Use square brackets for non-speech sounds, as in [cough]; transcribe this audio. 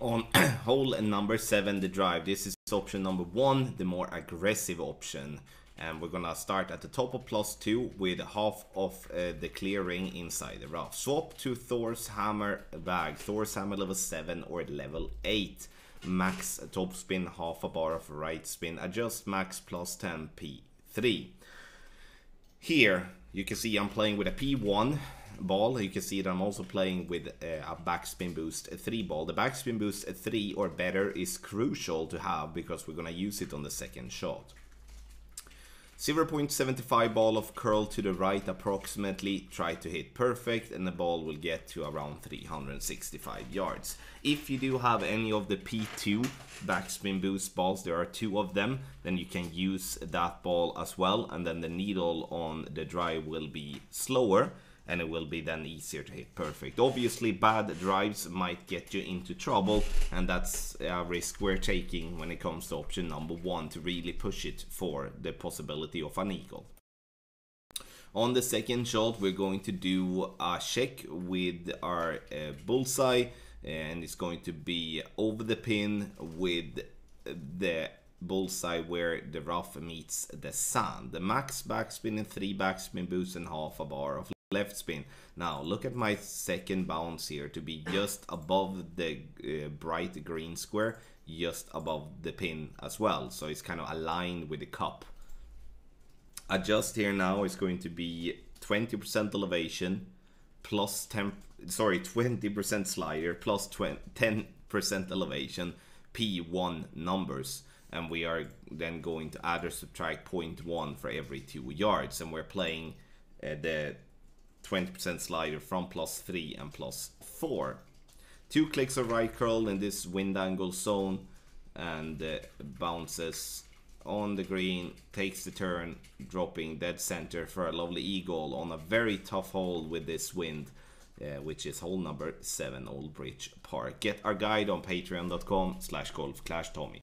On [clears throat] hole number 7, the drive, this is option number 1, the more aggressive option. And we're gonna start at the top of plus 2 with half of uh, the clearing inside the rough. Swap to Thor's hammer bag, Thor's hammer level 7 or level 8. Max top spin, half a bar of right spin, adjust max plus 10 P3. Here, you can see I'm playing with a P1 ball. You can see that I'm also playing with uh, a backspin boost 3 ball. The backspin boost 3 or better is crucial to have because we're gonna use it on the second shot. 0.75 ball of curl to the right approximately, try to hit perfect and the ball will get to around 365 yards. If you do have any of the P2 backspin boost balls, there are two of them, then you can use that ball as well and then the needle on the drive will be slower and it will be then easier to hit perfect. Obviously bad drives might get you into trouble and that's a risk we're taking when it comes to option number one to really push it for the possibility of an eagle. On the second shot we're going to do a check with our uh, bullseye and it's going to be over the pin with the bullseye where the rough meets the sand. The max backspin and three backspin boosts and half a bar of left spin. Now look at my second bounce here to be just above the uh, bright green square, just above the pin as well. So it's kind of aligned with the cup. Adjust here now is going to be 20% elevation plus 10, sorry, 20% slider plus 10% elevation P1 numbers. And we are then going to add or subtract 0.1 for every two yards. And we're playing uh, the 20% slider from plus 3 and plus 4. Two clicks of right curl in this wind angle zone and uh, bounces on the green, takes the turn, dropping dead center for a lovely eagle on a very tough hole with this wind, uh, which is hole number 7 Old Bridge Park. Get our guide on patreon.com slash golf Tommy.